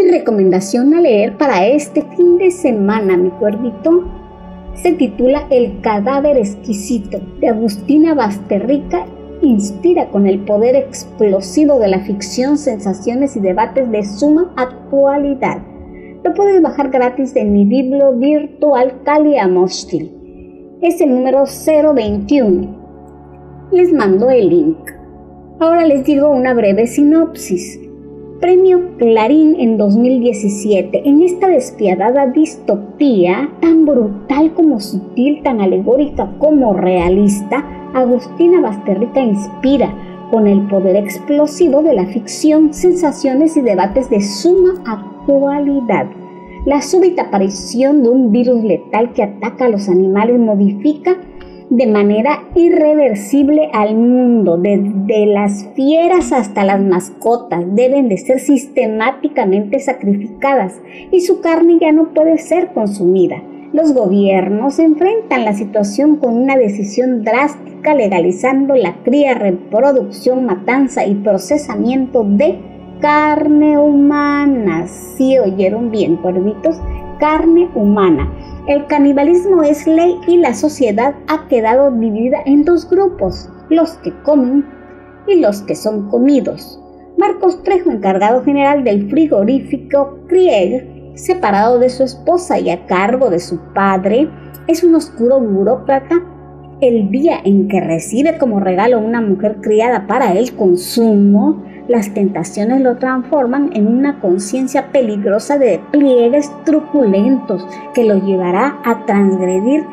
Mi recomendación a leer para este fin de semana, mi cuervito, se titula El cadáver exquisito de Agustina Basterrica. Inspira con el poder explosivo de la ficción, sensaciones y debates de suma actualidad. Lo puedes bajar gratis en mi libro virtual Kalia Mostil. Es el número 021. Les mando el link. Ahora les digo una breve sinopsis. Premio Clarín en 2017. En esta despiadada distopía, tan brutal como sutil, tan alegórica como realista, Agustina Basterrica inspira con el poder explosivo de la ficción, sensaciones y debates de suma actualidad. La súbita aparición de un virus letal que ataca a los animales modifica de manera irreversible al mundo, desde las fieras hasta las mascotas, deben de ser sistemáticamente sacrificadas y su carne ya no puede ser consumida. Los gobiernos enfrentan la situación con una decisión drástica legalizando la cría, reproducción, matanza y procesamiento de carne humana. Si oyeron bien, cuervitos, carne humana el canibalismo es ley y la sociedad ha quedado dividida en dos grupos, los que comen y los que son comidos. Marcos Trejo, encargado general del frigorífico Krieg, separado de su esposa y a cargo de su padre, es un oscuro burócrata. El día en que recibe como regalo una mujer criada para el consumo, las tentaciones lo transforman en una conciencia peligrosa de pliegues truculentos que lo llevará a transgredir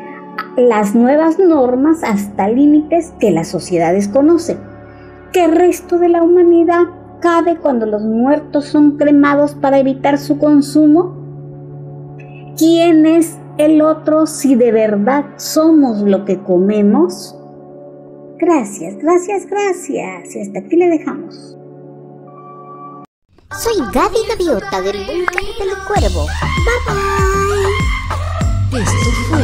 las nuevas normas hasta límites que la sociedad desconoce. ¿Qué resto de la humanidad cabe cuando los muertos son cremados para evitar su consumo? ¿Quién es el otro si de verdad somos lo que comemos? Gracias, gracias, gracias. Y hasta aquí le dejamos. Soy Gaby Gaviota del Bunker del Cuervo. Bye bye. Esto fue